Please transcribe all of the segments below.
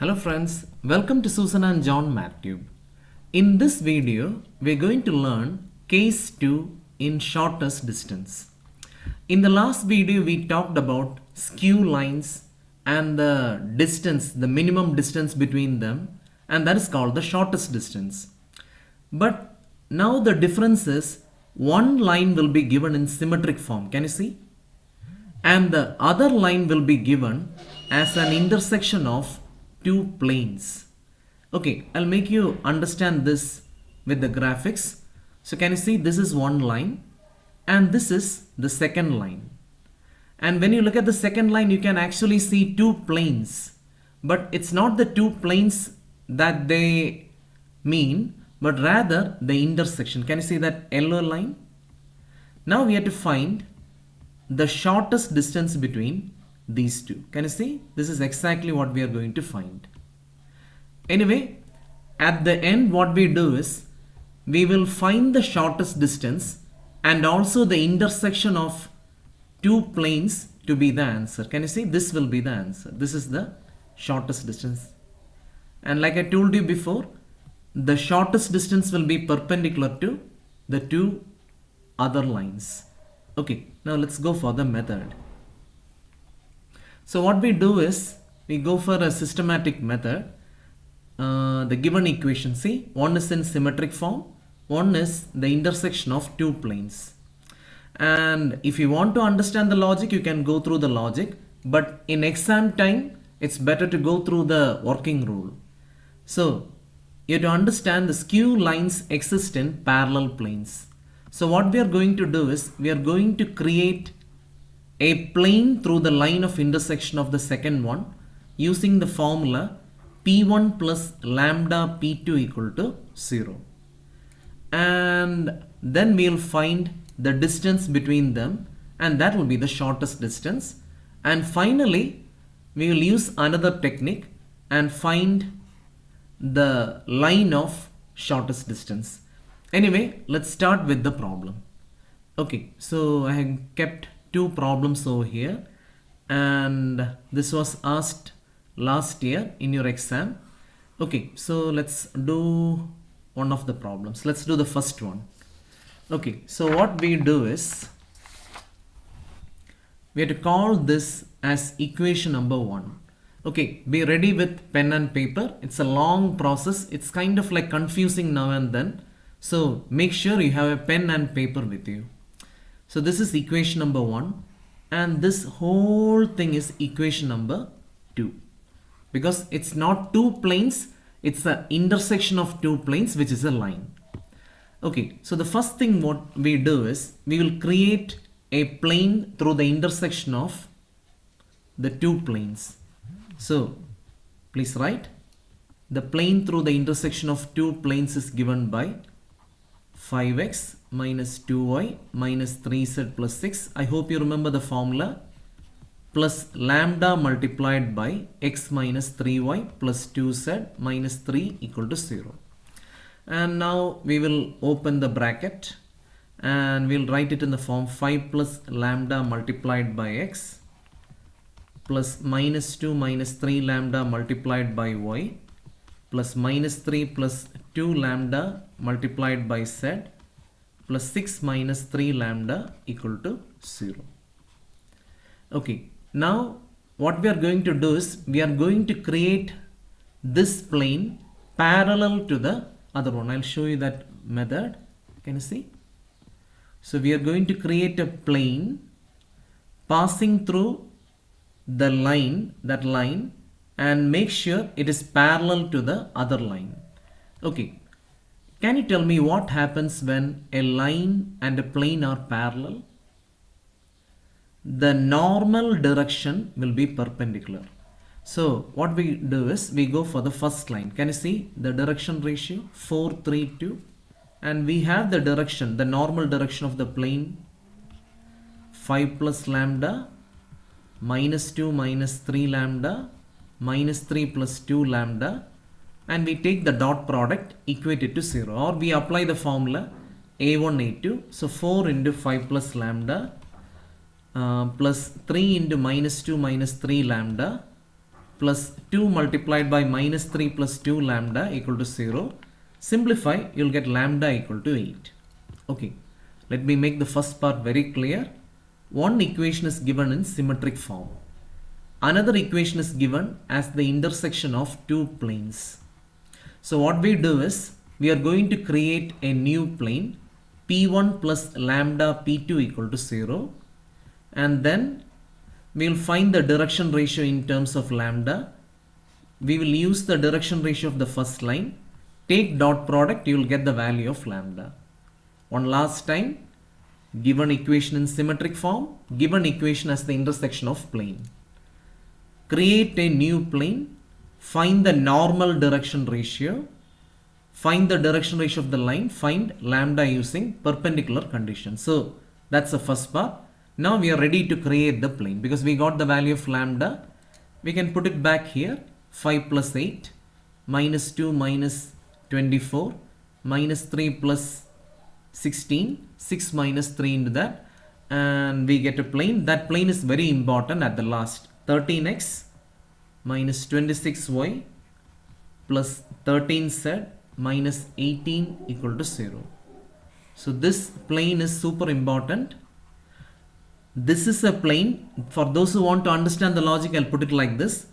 Hello friends, welcome to Susan and John MathTube. In this video, we're going to learn case 2 in shortest distance. In the last video, we talked about skew lines and the distance, the minimum distance between them and that is called the shortest distance. But now the difference is one line will be given in symmetric form. Can you see? And the other line will be given as an intersection of two planes. Okay, I'll make you understand this with the graphics. So can you see this is one line and this is the second line. And when you look at the second line, you can actually see two planes. But it's not the two planes that they mean, but rather the intersection. Can you see that yellow line? Now we have to find the shortest distance between these two. Can you see? This is exactly what we are going to find. Anyway, at the end what we do is we will find the shortest distance and also the intersection of two planes to be the answer. Can you see? This will be the answer. This is the shortest distance. And like I told you before, the shortest distance will be perpendicular to the two other lines. Okay, now let's go for the method. So what we do is we go for a systematic method. Uh, the given equation, see, one is in symmetric form, one is the intersection of two planes. And if you want to understand the logic, you can go through the logic. But in exam time, it's better to go through the working rule. So you have to understand the skew lines exist in parallel planes. So what we are going to do is we are going to create a plane through the line of intersection of the second one using the formula p1 plus lambda p2 equal to 0 and then we'll find the distance between them and that will be the shortest distance. And finally we will use another technique and find the line of shortest distance. Anyway let's start with the problem. Okay so I have kept two problems over here. And this was asked last year in your exam. Okay so let's do one of the problems. Let's do the first one. Okay so what we do is we have to call this as equation number one. Okay be ready with pen and paper. It's a long process. It's kind of like confusing now and then. So make sure you have a pen and paper with you so this is equation number 1 and this whole thing is equation number 2 because it's not two planes it's the intersection of two planes which is a line. Okay so the first thing what we do is we will create a plane through the intersection of the two planes. So please write the plane through the intersection of two planes is given by 5x minus 2y minus 3z plus 6. I hope you remember the formula plus lambda multiplied by x minus 3y plus 2z minus 3 equal to 0. And now we will open the bracket and we'll write it in the form 5 plus lambda multiplied by x plus minus 2 minus 3 lambda multiplied by y plus minus 3 plus 2 lambda multiplied by z plus 6 minus 3 lambda equal to 0. Okay, now what we are going to do is we are going to create this plane parallel to the other one. I'll show you that method. Can you see? So we are going to create a plane passing through the line, that line and make sure it is parallel to the other line. Okay, can you tell me what happens when a line and a plane are parallel? The normal direction will be perpendicular. So what we do is we go for the first line. Can you see the direction ratio 4, 3, 2 and we have the direction, the normal direction of the plane 5 plus lambda minus 2 minus 3 lambda minus 3 plus 2 lambda and we take the dot product equate it to 0 or we apply the formula a1 a2 so 4 into 5 plus lambda uh, plus 3 into minus 2 minus 3 lambda plus 2 multiplied by minus 3 plus 2 lambda equal to 0. Simplify, you'll get lambda equal to 8. Okay, let me make the first part very clear. One equation is given in symmetric form. Another equation is given as the intersection of two planes. So what we do is, we are going to create a new plane p1 plus lambda p2 equal to 0 and then we will find the direction ratio in terms of lambda. We will use the direction ratio of the first line. Take dot product, you will get the value of lambda. One last time, given equation in symmetric form, given equation as the intersection of plane. Create a new plane, find the normal direction ratio, find the direction ratio of the line, find lambda using perpendicular condition. So that's the first part. Now we are ready to create the plane. Because we got the value of lambda. We can put it back here. 5 plus 8 minus 2 minus 24 minus 3 plus 16 6 minus 3 into that. And we get a plane. That plane is very important at the last. 13x minus 26y plus 13z minus 18 equal to 0 so this plane is super important. This is a plane for those who want to understand the logic I'll put it like this.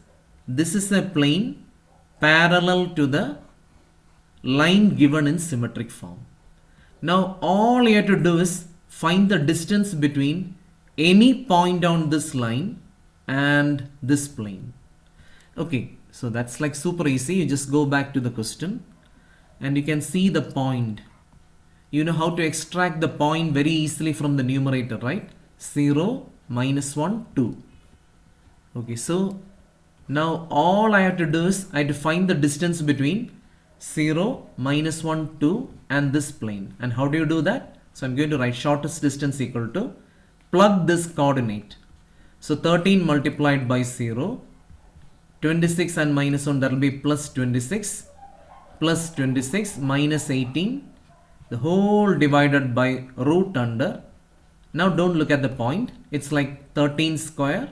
This is a plane parallel to the line given in symmetric form. Now all you have to do is find the distance between any point on this line and this plane okay so that's like super easy you just go back to the question and you can see the point you know how to extract the point very easily from the numerator right 0, minus 1, 2. Okay, so now all I have to do is I have to find the distance between 0, minus 1, 2 and this plane. And how do you do that? So I'm going to write shortest distance equal to plug this coordinate. So 13 multiplied by 0, 26 and minus 1 that will be plus 26 plus 26 minus 18 the whole divided by root under now don't look at the point. It's like 13 square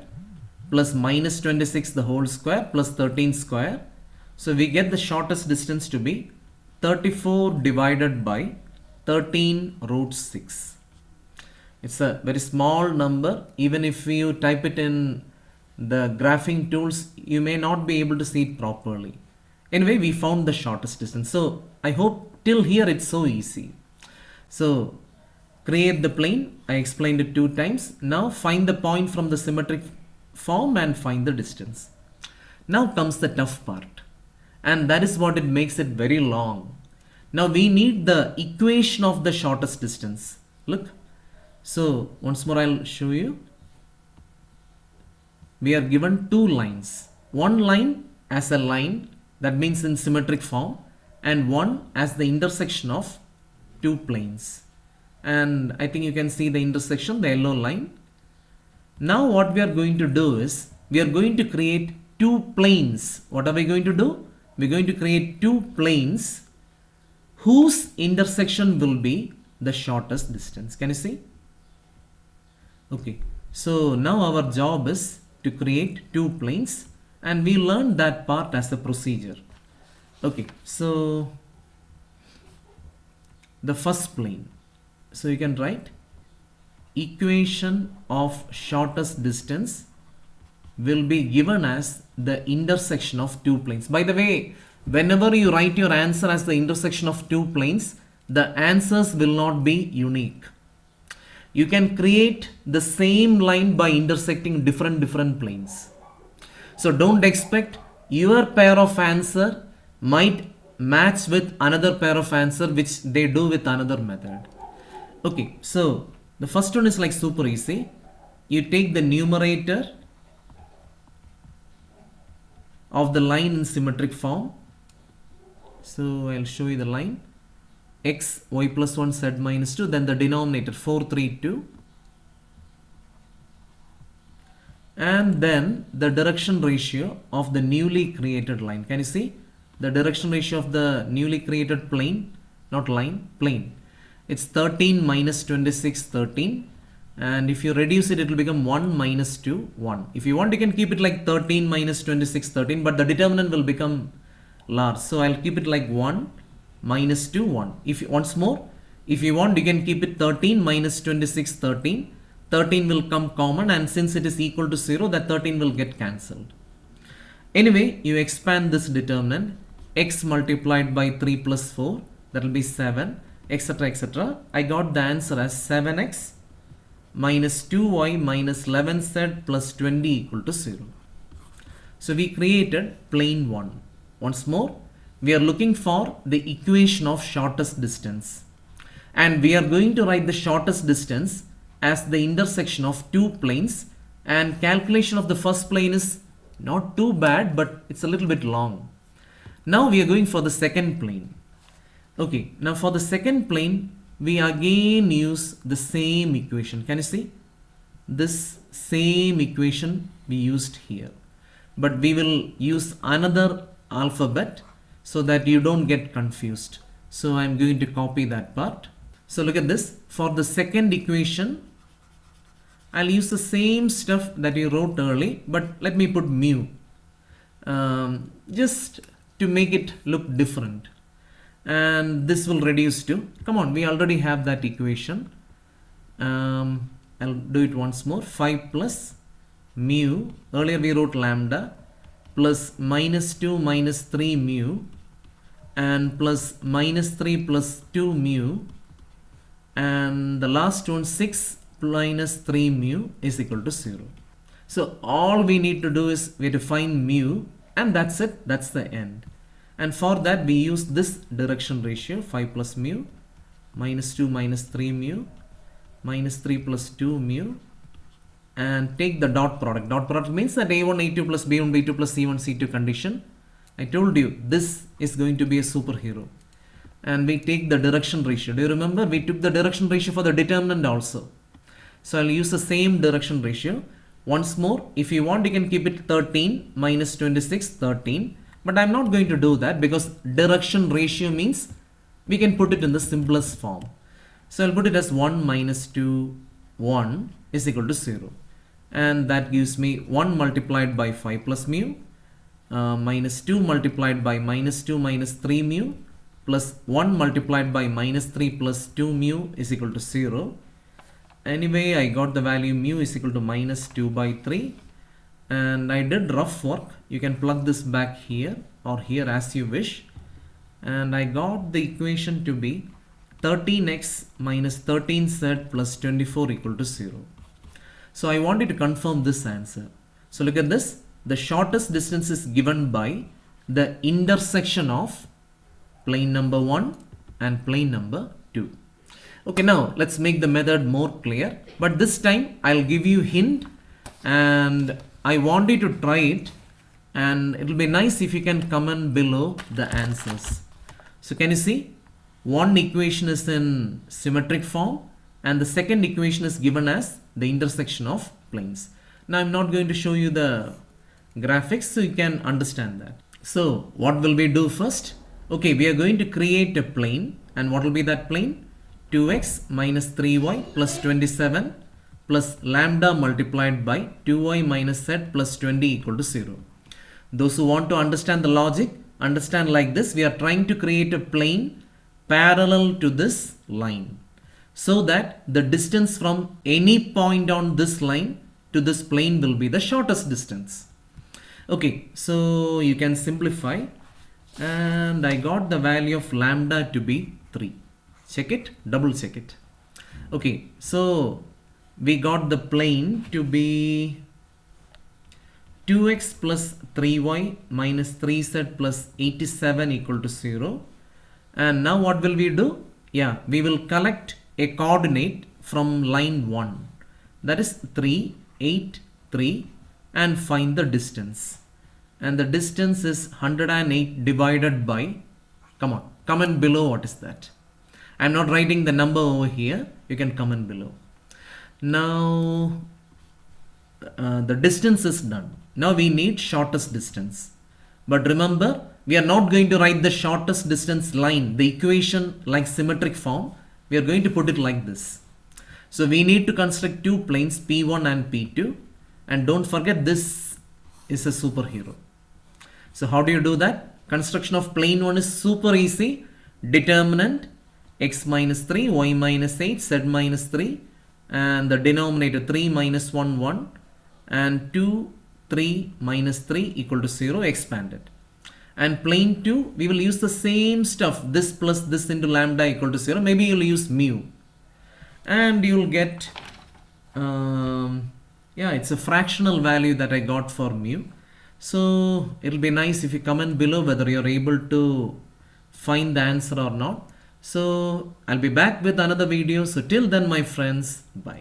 plus minus 26 the whole square plus 13 square. So we get the shortest distance to be 34 divided by 13 root 6. It's a very small number. Even if you type it in the graphing tools, you may not be able to see it properly. Anyway, we found the shortest distance. So I hope till here it's so easy. So create the plane. I explained it two times. Now find the point from the symmetric form and find the distance. Now comes the tough part. And that is what it makes it very long. Now we need the equation of the shortest distance. Look. So once more I'll show you. We are given two lines. One line as a line that means in symmetric form and one as the intersection of two planes and I think you can see the intersection, the yellow line. Now what we are going to do is, we are going to create two planes. What are we going to do? We're going to create two planes whose intersection will be the shortest distance. Can you see? Okay, so now our job is to create two planes and we learned that part as a procedure. Okay, so the first plane so you can write equation of shortest distance will be given as the intersection of two planes. By the way, whenever you write your answer as the intersection of two planes, the answers will not be unique. You can create the same line by intersecting different different planes. So don't expect your pair of answer might match with another pair of answer which they do with another method. Okay, so the first one is like super easy. You take the numerator of the line in symmetric form. So I'll show you the line x y plus 1 z minus 2 then the denominator 4 3 2 and then the direction ratio of the newly created line. Can you see? The direction ratio of the newly created plane not line plane. It's 13 minus 26 13 and if you reduce it it will become 1 minus 2 1 if you want you can keep it like 13 minus 26 13 but the determinant will become large. So I'll keep it like 1 minus 2 1 if you, once more if you want you can keep it 13 minus 26 13 13 will come common and since it is equal to 0 that 13 will get cancelled. Anyway you expand this determinant. X multiplied by 3 plus 4 that will be 7 etc etc I got the answer as 7x minus 2y minus 11z plus 20 equal to 0. So we created plane 1. Once more, we are looking for the equation of shortest distance. And we are going to write the shortest distance as the intersection of two planes and calculation of the first plane is not too bad but it's a little bit long. Now we are going for the second plane. Okay, now for the second plane we again use the same equation. Can you see? This same equation we used here. But we will use another alphabet so that you don't get confused. So I'm going to copy that part. So look at this. For the second equation, I'll use the same stuff that you wrote early, but let me put mu. Um, just to make it look different and this will reduce to come on we already have that equation um, I'll do it once more 5 plus mu earlier we wrote lambda plus minus 2 minus 3 mu and plus minus 3 plus 2 mu. And the last one 6 minus 3 mu is equal to 0 so all we need to do is we define mu and that's it. That's the end. And for that we use this direction ratio 5 plus mu minus 2 minus 3 mu minus 3 plus 2 mu and take the dot product. Dot product means that a1 a2 plus b1 b2 plus c1 c2 condition. I told you this is going to be a superhero. And we take the direction ratio. Do you remember? We took the direction ratio for the determinant also. So I'll use the same direction ratio. Once more if you want you can keep it 13 minus 26 13 but I'm not going to do that because direction ratio means we can put it in the simplest form. So I'll put it as 1 minus 2, 1 is equal to 0. And that gives me 1 multiplied by 5 plus mu uh, minus 2 multiplied by minus 2 minus 3 mu plus 1 multiplied by minus 3 plus 2 mu is equal to 0. Anyway, I got the value mu is equal to minus 2 by 3 and I did rough work. You can plug this back here or here as you wish. And I got the equation to be 13x minus 13z plus 24 equal to 0 so I wanted to confirm this answer. So look at this. The shortest distance is given by the intersection of plane number 1 and plane number 2 okay now let's make the method more clear. But this time I'll give you hint and I want you to try it. And it will be nice if you can comment below the answers. So can you see? One equation is in symmetric form and the second equation is given as the intersection of planes. Now I'm not going to show you the graphics so you can understand that. So what will we do first? Okay, we are going to create a plane and what will be that plane? 2x minus 3y plus 27 plus lambda multiplied by 2y minus z plus 20 equal to 0. Those who want to understand the logic, understand like this. We are trying to create a plane parallel to this line so that the distance from any point on this line to this plane will be the shortest distance. Okay, so you can simplify and I got the value of lambda to be 3. Check it, double check it. Okay, so we got the plane to be 2x plus 3y minus 3z plus 87 equal to 0 and now what will we do yeah we will collect a coordinate from line 1 that is 3 8 3 and find the distance and the distance is 108 divided by come on comment below what is that I'm not writing the number over here you can comment below now uh, the distance is done. Now we need shortest distance. But remember, we are not going to write the shortest distance line, the equation like symmetric form. We are going to put it like this. So we need to construct two planes P1 and P2 and don't forget this is a superhero. So how do you do that? Construction of plane 1 is super easy. Determinant x minus 3, y minus 8, z minus 3 and the denominator 3 minus 1, 1 and 2, 3 minus 3 equal to 0 expanded. And plane 2 we will use the same stuff. This plus this into lambda equal to 0 maybe you'll use mu. And you'll get um, yeah it's a fractional value that I got for mu. So it'll be nice if you comment below whether you're able to find the answer or not. So I'll be back with another video. So till then my friends bye